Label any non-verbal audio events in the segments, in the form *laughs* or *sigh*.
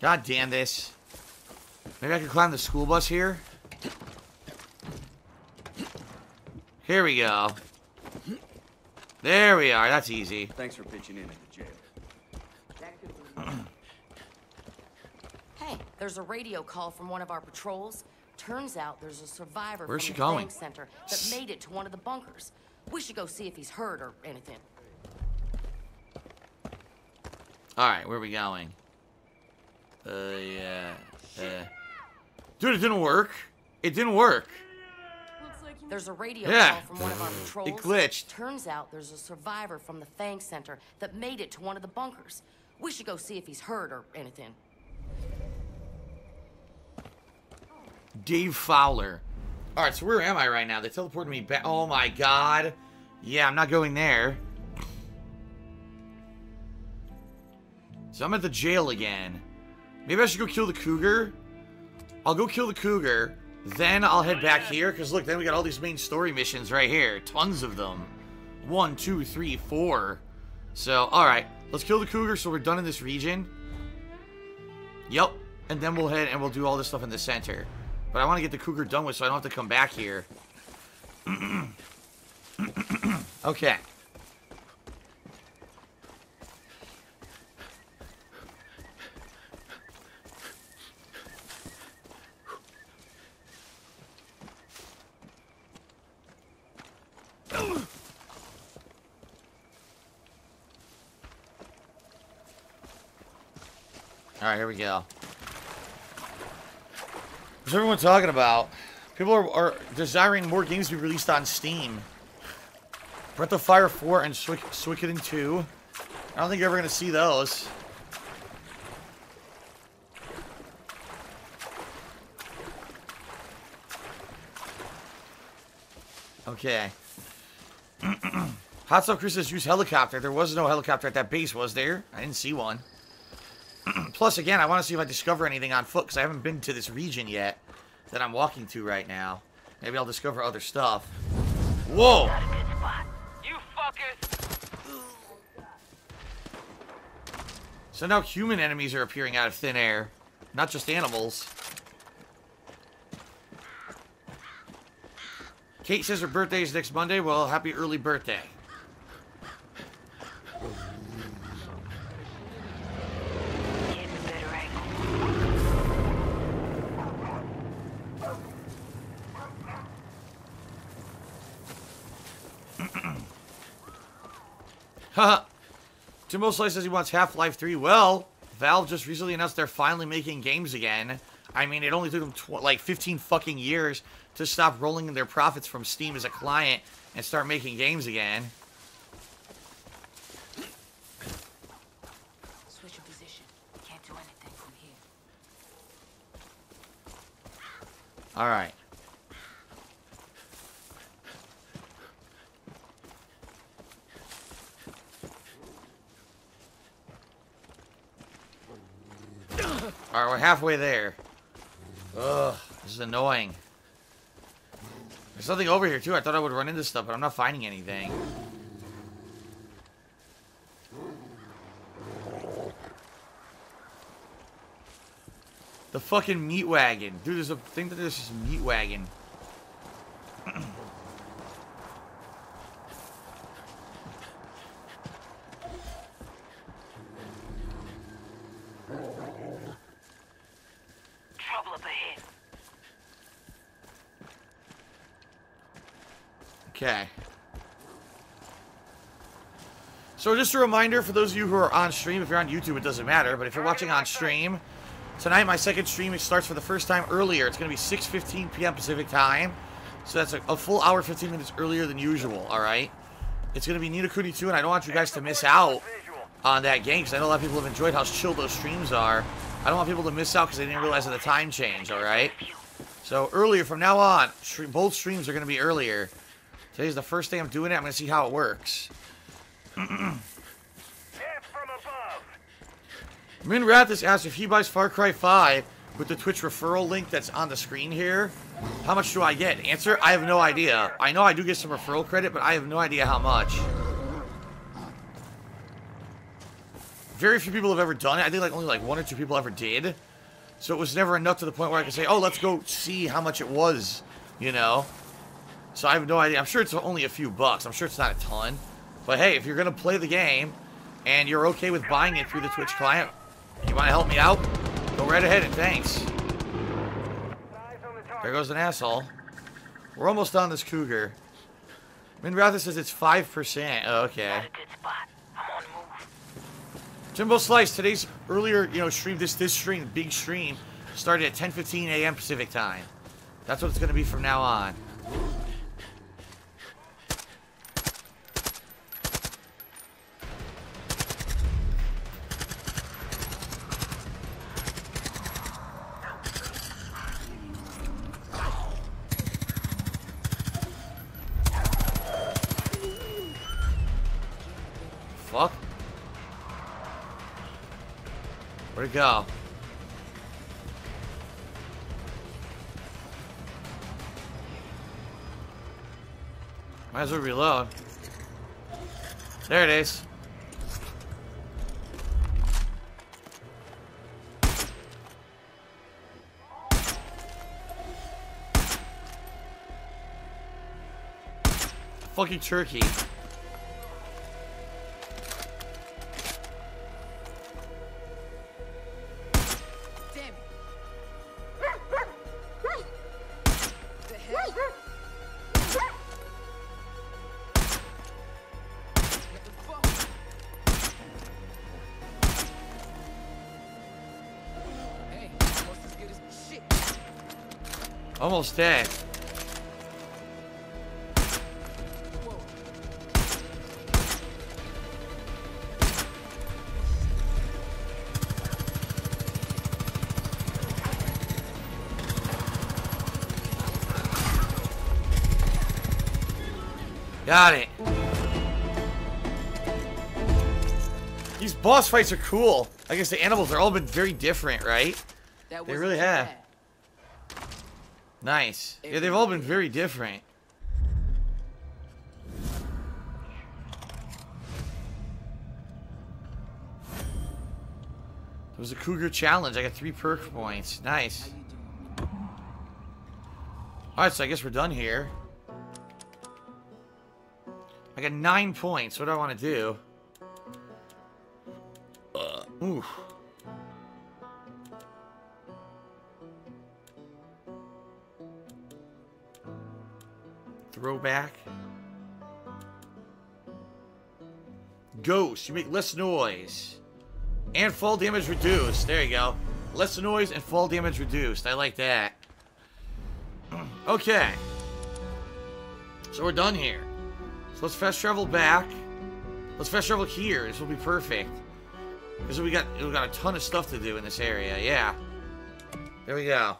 God damn this. Maybe I can climb the school bus here? Here we go. There we are. That's easy. Thanks for pitching in at the jail. *clears throat* Hey, there's a radio call from one of our patrols. Turns out there's a survivor Where's from she the going? center that made it to one of the bunkers. We should go see if he's hurt or anything. Alright, where are we going? Uh, yeah. Uh. Dude, it didn't work. It didn't work. There's a radio Yeah. call from one of our patrols. It glitched. Turns out there's a survivor from the Fang Center that made it to one of the bunkers. We should go see if he's hurt or anything. Dave Fowler. Alright, so where am I right now? They teleported me back. Oh my god. Yeah, I'm not going there. So I'm at the jail again. Maybe I should go kill the cougar. I'll go kill the cougar. Then I'll head back here. Because look, then we got all these main story missions right here. Tons of them. One, two, three, four. So, alright. Let's kill the cougar so we're done in this region. Yep. And then we'll head and we'll do all this stuff in the center. But I want to get the cougar done with so I don't have to come back here. *clears throat* okay. Alright, here we go. What's everyone talking about? People are, are desiring more games to be released on Steam. Breath of Fire 4 and Swick Suikoden 2. I don't think you're ever going to see those. Okay. *clears throat* Hot Stuff Chris says use helicopter. There was no helicopter at that base, was there? I didn't see one. Plus, again, I want to see if I discover anything on foot, because I haven't been to this region yet that I'm walking to right now. Maybe I'll discover other stuff. Whoa! So now human enemies are appearing out of thin air. Not just animals. Kate says her birthday is next Monday. Well, happy early birthday. Haha. Timbo Slice says he wants Half-Life 3. Well, Valve just recently announced they're finally making games again. I mean, it only took them tw like 15 fucking years to stop rolling in their profits from Steam as a client and start making games again. Switch of position. Can't do anything from here. All right. All right, we're halfway there. Ugh, this is annoying. There's something over here too. I thought I would run into stuff, but I'm not finding anything. The fucking meat wagon. Dude, there's a thing that there's this meat wagon. Okay. So just a reminder for those of you who are on stream, if you're on YouTube, it doesn't matter, but if you're watching on stream, tonight my second stream starts for the first time earlier. It's going to be 6.15 p.m. Pacific time. So that's a, a full hour, 15 minutes earlier than usual, alright? It's going to be Ni no Kuni 2, and I don't want you guys to miss out on that game, because I know a lot of people have enjoyed how chill those streams are. I don't want people to miss out because they didn't realize the time change, alright? So earlier, from now on, both streams are going to be earlier. Today's the first day I'm doing it. I'm going to see how it works. Min Rathis asked if he buys Far Cry 5 with the Twitch referral link that's on the screen here, how much do I get? Answer, I have no idea. I know I do get some referral credit, but I have no idea how much. very few people have ever done it. I think like only like one or two people ever did. So it was never enough to the point where I could say, oh, let's go see how much it was, you know? So I have no idea. I'm sure it's only a few bucks. I'm sure it's not a ton. But hey, if you're going to play the game and you're okay with buying it through the Twitch client, you want to help me out? Go right ahead and thanks. There goes an asshole. We're almost on this cougar. Minratha says it's 5%. Oh, okay. Got a good spot. I'm on the move. Jimbo Slice, today's earlier, you know, stream, this this stream, big stream, started at 10.15 a.m. Pacific time. That's what it's going to be from now on. Where'd it go? Might as well reload. There it is. Fucking turkey. Almost dead. Got it. These boss fights are cool. I guess the animals are all been very different, right? That They really have. bad. Nice. Yeah, they've all been very different. It was a cougar challenge. I got three perk points. Nice. How you doing? Alright, so I guess we're done here. I got nine points. What do I want to do? Uh, ooh. Throwback. Ghost. You make less noise. And fall damage reduced. There you go. Less noise and fall damage reduced. I like that. Okay. So we're done here. So let's fast travel back. Let's fast travel here. This will be perfect. Because we got we got a ton of stuff to do in this area. Yeah. There we go.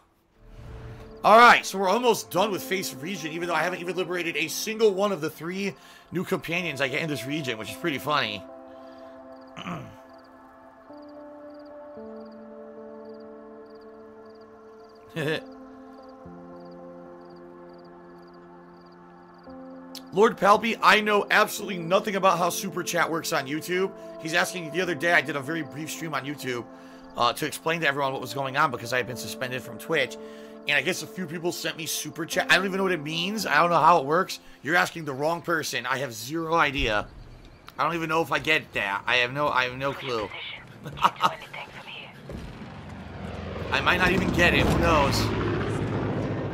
Alright, so we're almost done with Faith's Region, even though I haven't even liberated a single one of the three new companions I get in this region, which is pretty funny. *laughs* Lord Palpy, I know absolutely nothing about how Super Chat works on YouTube. He's asking the other day, I did a very brief stream on YouTube uh, to explain to everyone what was going on because I had been suspended from Twitch. And I guess a few people sent me Super Chat. I don't even know what it means. I don't know how it works. You're asking the wrong person. I have zero idea. I don't even know if I get that. I have no I have no clue. Can't do from here. I might not even get it. Who knows?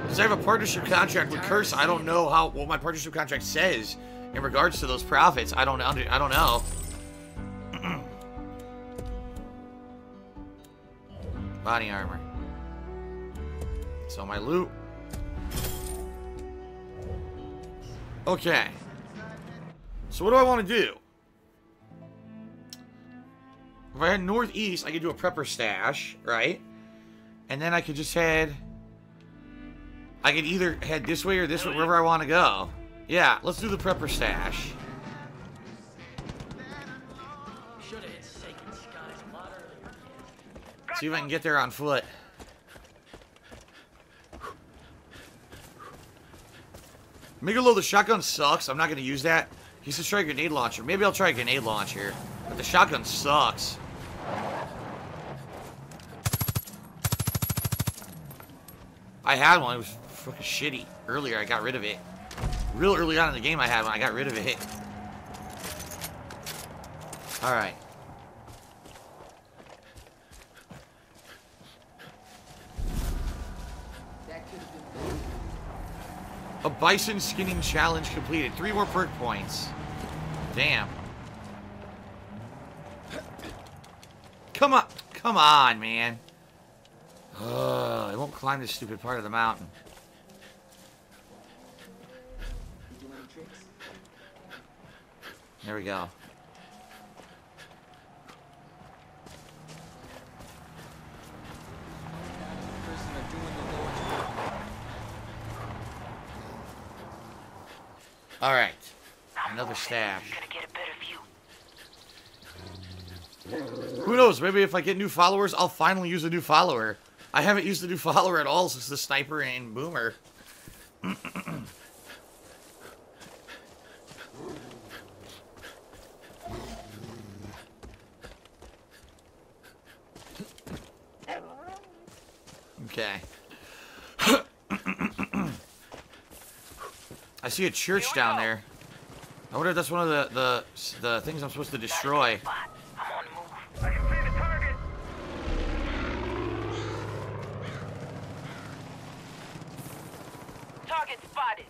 Because I have a partnership contract with Curse. I don't know how what my partnership contract says in regards to those profits. I don't I don't know. *clears throat* Body armor. So my loot. Okay. So what do I want to do? If I head northeast, I could do a prepper stash, right? And then I could just head. I could either head this way or this way, wherever I want to go. Yeah, let's do the prepper stash. See if I can get there on foot. Migolo, the shotgun sucks. I'm not going to use that. He says try a grenade launcher. Maybe I'll try a grenade launcher. But the shotgun sucks. I had one. It was fucking shitty. Earlier, I got rid of it. Real early on in the game, I had one. I got rid of it. Alright. A bison skinning challenge completed. Three more perk points. Damn. Come on. Come on, man. Ugh, I won't climb this stupid part of the mountain. There we go. All right. Another moving. stash. Gonna get a better view. Who knows? Maybe if I get new followers, I'll finally use a new follower. I haven't used a new follower at all since the sniper and boomer. okay. See a church down there. I wonder if that's one of the the the things I'm supposed to destroy. Spot. I'm on the move. I can see the target. Target spotted.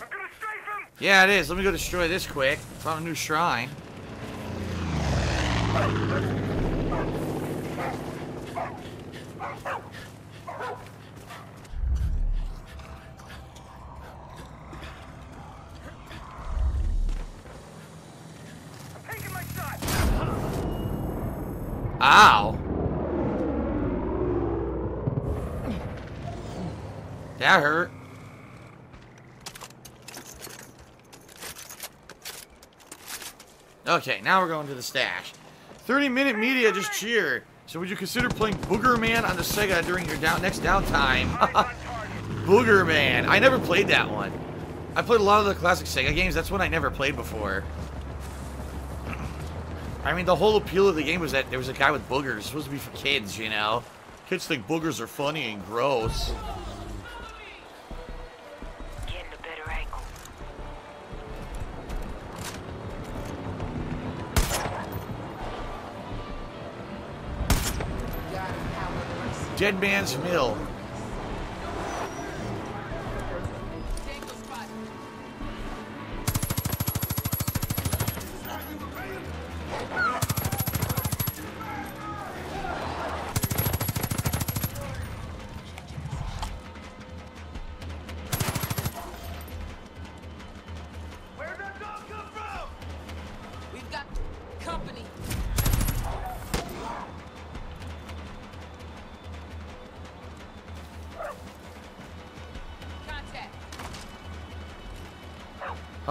I'm gonna strafe him. Yeah, it is. Let me go destroy this quick. Found a new shrine. Ow. That hurt. Okay, now we're going to the stash. 30 minute media just cheered. So would you consider playing Boogerman on the Sega during your down next downtime? *laughs* Boogerman. I never played that one. I played a lot of the classic Sega games. That's one I never played before. I mean, the whole appeal of the game was that there was a guy with boogers. It's supposed to be for kids, you know? Kids think boogers are funny and gross. Dead Man's Mill.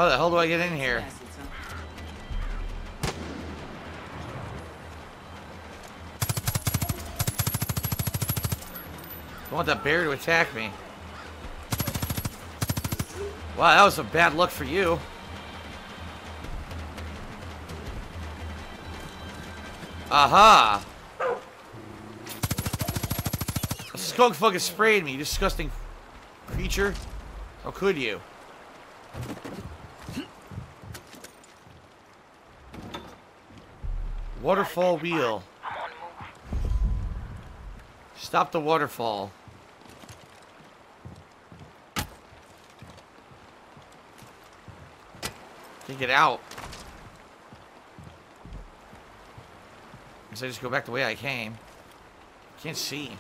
How the hell do I get in here? I want that bear to attack me. Wow, that was a bad luck for you. Aha! A skunk fucking sprayed me, you disgusting creature. How could you? Waterfall wheel. Stop the waterfall. Get out. Guess I just go back the way I came. Can't see.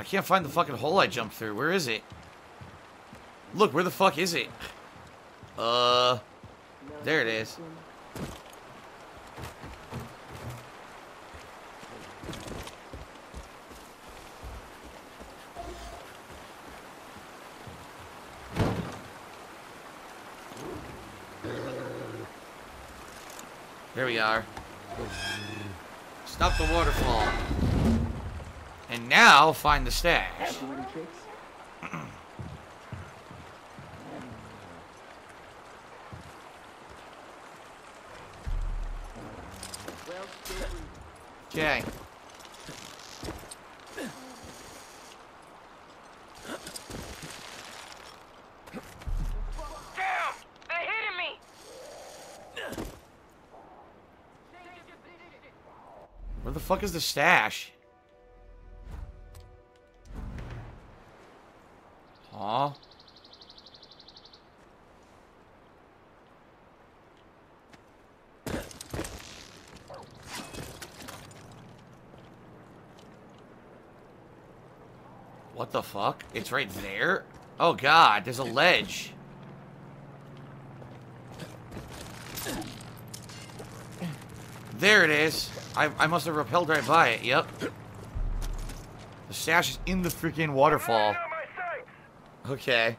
I can't find the fucking hole I jumped through. Where is it? Look, where the fuck is it? Uh, there it is. There we are. Stop the waterfall. And now find the stash. Do any tricks? Okay. Damn! They're hitting me! Where the fuck is the stash? Huh? What the fuck? It's right there? Oh god, there's a ledge. There it is. I, I must have repelled right by it. Yep. The stash is in the freaking waterfall. Out of my sight. Okay.